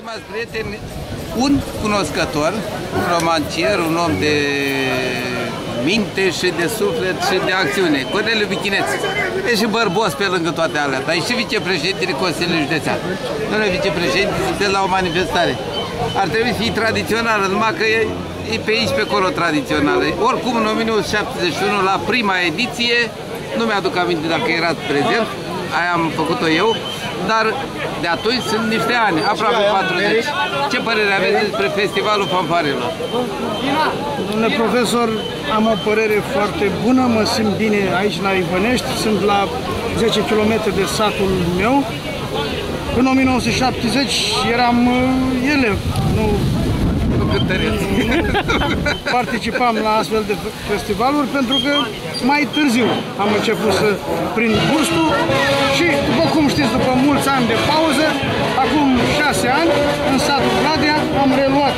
Stimați prieteni, un cunoscător, un romancier, un om de minte și de suflet și de acțiune, Corneliu Bichineț. E și bărbos pe lângă toate alea, dar e și vicepreședintele Consiliului Județean. Domnule vicepreședinte, sunteți la o manifestare. Ar trebui să fie tradițională, numai că e, e pe aici, pe acolo tradițională. Oricum, în 1971, la prima ediție, nu mi-aduc aminte dacă erați prezent, aia am făcut-o eu, dar de atunci sunt niște ani, aproape 40. Ce părere aveți despre Festivalul Fanfarelor? Domnule profesor, am o părere foarte bună, mă simt bine aici la Ivănești, sunt la 10 km de satul meu. În 1970 eram uh, elev, nu participam la astfel de festivaluri pentru că mai târziu am început să prind gustul mulți ani de pauză, acum șase ani, în satul Vladea, am reluat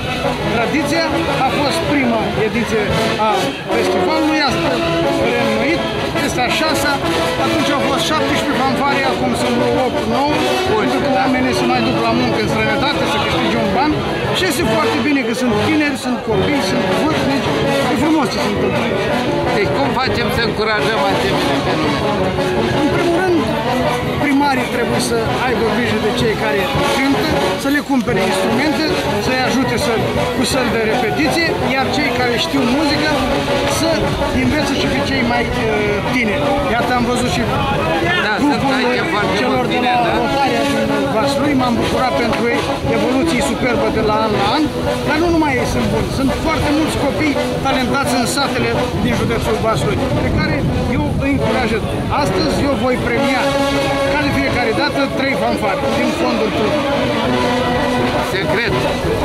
tradiția. A fost prima ediție a festivalului, asta reînnoit, este a șasea, atunci au fost 17 fanfare, acum sunt 8 9 pentru că oamenii se mai duc la muncă în străinătate să câștige un ban și este foarte bine că sunt tineri, sunt copii, sunt vârstnici, e frumos ce se întâmplă aici. Deci cum facem să încurajăm asemenea fenomene? În primul rând, primarii trebuie să aibă grijă de cei care cântă, să le cumpere instrumente, să-i ajute să, cu săli de repetiție, iar cei care știu muzică să învețe și pe cei mai uh, tineri. Iată am văzut și Da, sunt grupul aici foarte celor mulți de la tineri, da? Rotarea din Vaslui, m-am bucurat pentru ei, evoluții superbe de la an la an, dar nu numai ei sunt buni, sunt foarte mulți copii talentați în satele din județul Vaslui, pe care eu îi încurajez. Astăzi eu voi premia ca de fiecare dată trei fanfare din fondul trupului. Secret.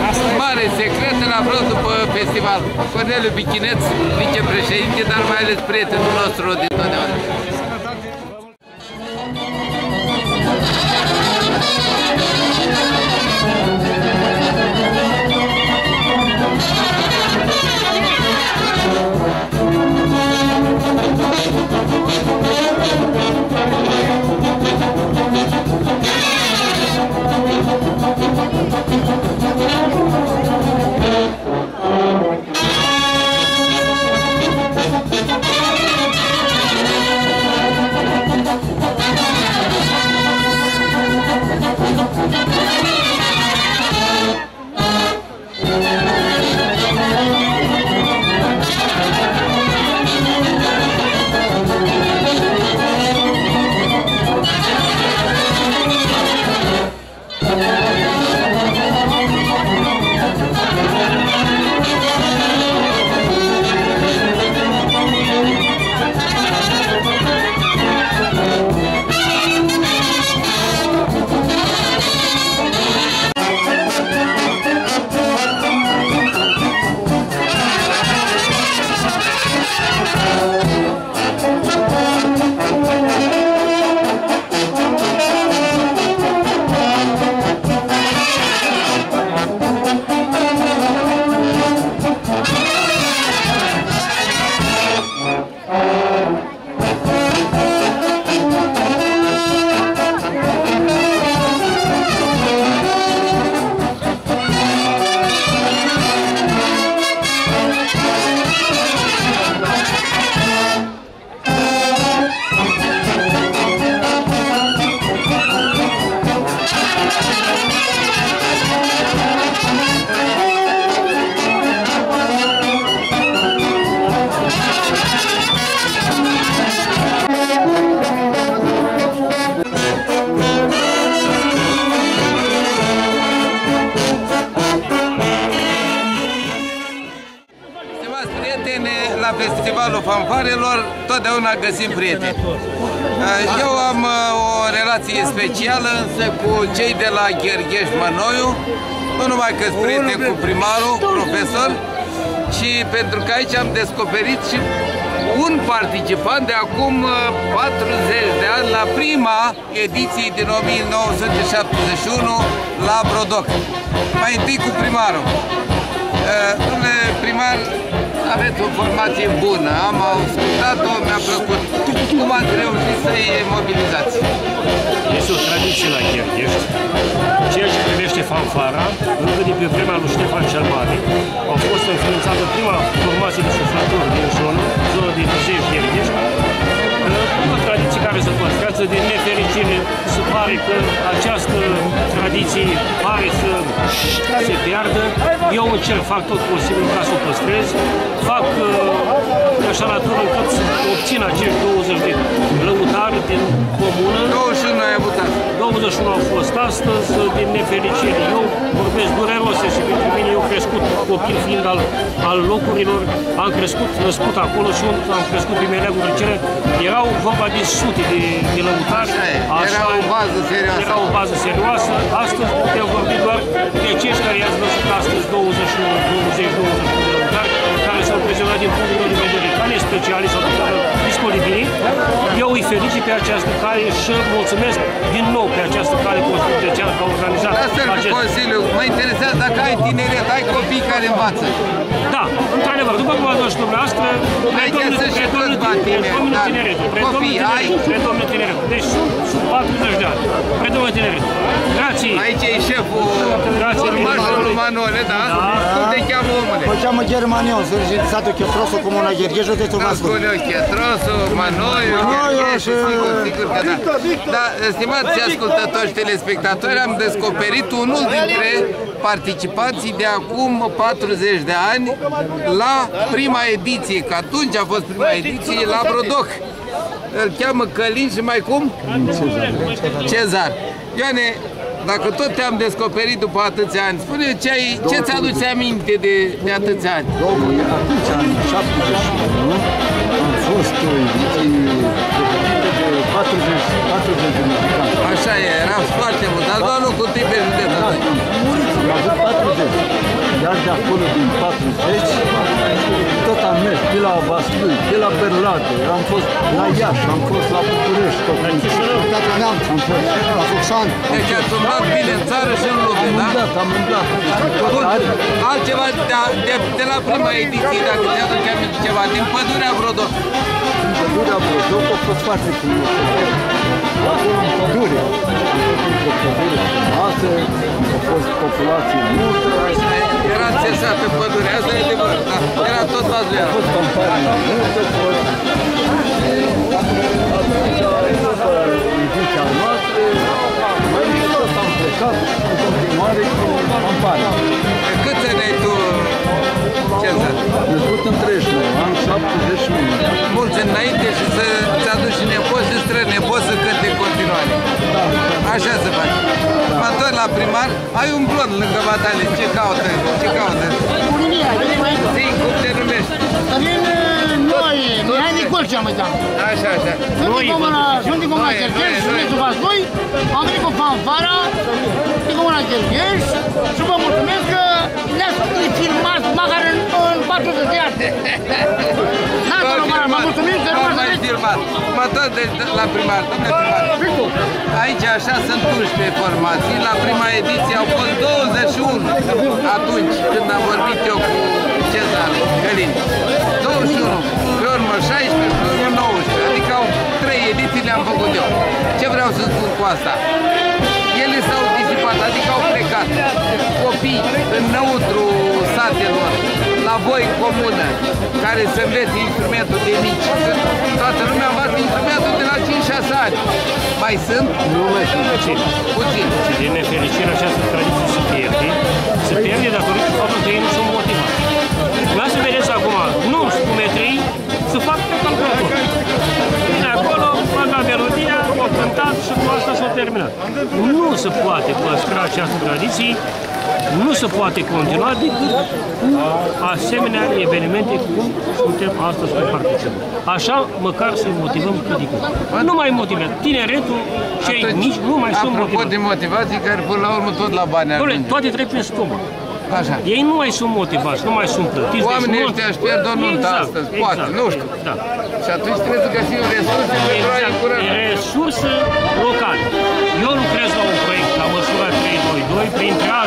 Asta e. Mare secret îl aflăm după festival. Corneliu Bichineț, vicepreședinte, dar mai ales prietenul nostru din totdeauna. Fanfarelor totdeauna găsim prieteni. Eu am uh, o relație specială însă cu cei de la Ghergheș Mănoiu, nu numai că sunt prieteni cu primarul, profesor, și pentru că aici am descoperit și un participant de acum uh, 40 de ani la prima ediție din 1971 la Brodoc. Mai întâi cu primarul. Uh, Domnule primar, aveți o formație bună, am ascultat-o, mi-a plăcut. Cum ați reușit să-i mobilizați? Este o tradiție la Gherghești. Ceea ce privește fanfara, încă de pe vremea lui Ștefan cel Mare, au fost înființată prima formație de suflători din zonă, zona de Târzești Gherghești, o tradiție care se păstrează din nefericire. Se pare că această tradiție pare să se piardă. Eu încerc, fac tot posibil ca să o păstrez. Fac uh, așa natură încât să obțin acești 20 de lăutari din comună. 21 ai avut asta. 21 au fost astăzi, din nefericire. Eu vorbesc dureroase și pentru mine eu crescut copil fiind al, al locurilor, am crescut, născut acolo și am crescut primele cele erau vorba de sute de, de lăutari. Așa, era o bază serioasă. Era o bază serioasă. Astăzi putem vorbi doar de acești care i-ați văzut astăzi 21, 20, 21 lăutari, care s-au prezentat din punctul de vedere ca specialiști sau disponibili. Eu îi felicit pe această cale și mulțumesc din nou pe această cale constituțională că a organizat acest... Consiliu, mă interesează dacă ai tineret, ai copii care învață. Da, într-adevăr, după cum ați văzut dumneavoastră, predomnă tineretul. Predomnă tineretul. Deci sunt 40 de ani. Predomnă tineretul. Grație. Aici e șeful, urmașul lui Manole, da? Cum te cheamă omule? Mă cheamă Germanion, sunt satul Chefrosu, comuna Ghergheșu, de tu m-ați spune Chetrosu, Manoiu, Ghergheșu, sigur, sigur că da. Dar, stimați ascultători și telespectatori, am descoperit unul dintre participanții de acum 40 de ani la prima ediție, că atunci a fost prima ediție la Brodoc. Îl cheamă Călin și mai cum? Cezar. Cezar. Ioane, dacă tot te-am descoperit după atâția ani, spune ce, ai, ce ți-aduce aminte de, de atâția ani? Domnul, atunci, în 71, am fost o ediție de 40, 40 de muzicanți. Așa e, era foarte mult, dar doar nu cu tine pe județ. Da, am avut 40 iar de acolo din 40 tot am mers, pe la Vaslui, pe la Berlade, am fost la Iași, am fost la București, tot în la Neamț, am fost la Fuxan. Deci ați umblat bine în țară și în lume, da? Am umblat, am umblat. Bun, altceva de, de, de la prima ediție, dacă te-aduce aminte ceva, din pădurea Brodoc. Din pădurea Brodoc a fost foarte frumos. Acolo în pădure, a fost o pădure frumoasă, a fost populație multă. Era țesată pădurea, asta e adevărat, da? Era tot vazul A fost campanie multă, a fost... Atunci, după ediția noastră, mai tot am plecat în continuare cu campanie. Câți ani ai tu, Cezar? Născut în 39, am 71. Mulți înainte și să-ți aduci nepoți și străni, nepoți să cânte în continuare. Așa se face. Mă întorc la primar, ai un blond lângă batale, ce caută? Ce caută? Zi, cum te numești? Din noi, Mihai Nicolcea mă cheamă. Așa, așa. Sunt din comuna, sunt din comuna Cherchești, județul Vaslui, am venit cu fanfara din comuna Cherchești și vă mulțumesc că ne-ați filmat măcar în, în 40 de ani. Nata Romana, mă mulțumim că rămâne mai filmat. Mă tot de, la primar, domnule primar. Aici așa sunt 11 formații. La prima ediție au fost 21 atunci când am vorbit eu cu Cezar Călin. 21, pe urmă 16, pe urmă 19. Adică au 3 ediții le-am făcut eu. Ce vreau să spun cu asta? Ele s-au disipat, adică au plecat copii înăuntru satelor, la voi comună, care să înveți instrumentul de mici. Toată lumea învață instrumentul de la 5-6 ani. Mai sunt? Nu mai sunt puțin. Puțin. Și din nefericire această tradiție se pierde. Se pierde datorită faptului că ei nu sunt motivați. O cântat și cu asta s-a terminat. Nu se poate păstra această tradiție nu se poate continua decât cu asemenea evenimente cum suntem astăzi cu participăm. Așa măcar să motivăm cât de cât. Nu mai motivăm. Tineretul, cei Atunci, mici, nu mai sunt motivați. Apropo de motivații care până la urmă tot la bani ajunge. Toate trec prin stomac. Așa. Ei nu mai sunt motivați, nu mai sunt plătiți. Deci Oamenii deci, ăștia își pierd o nuntă exact, astăzi, exact, poate, nu știu. Da. Și atunci trebuie să găsim resurse exact, pentru a încuraja. Resurse locale. Eu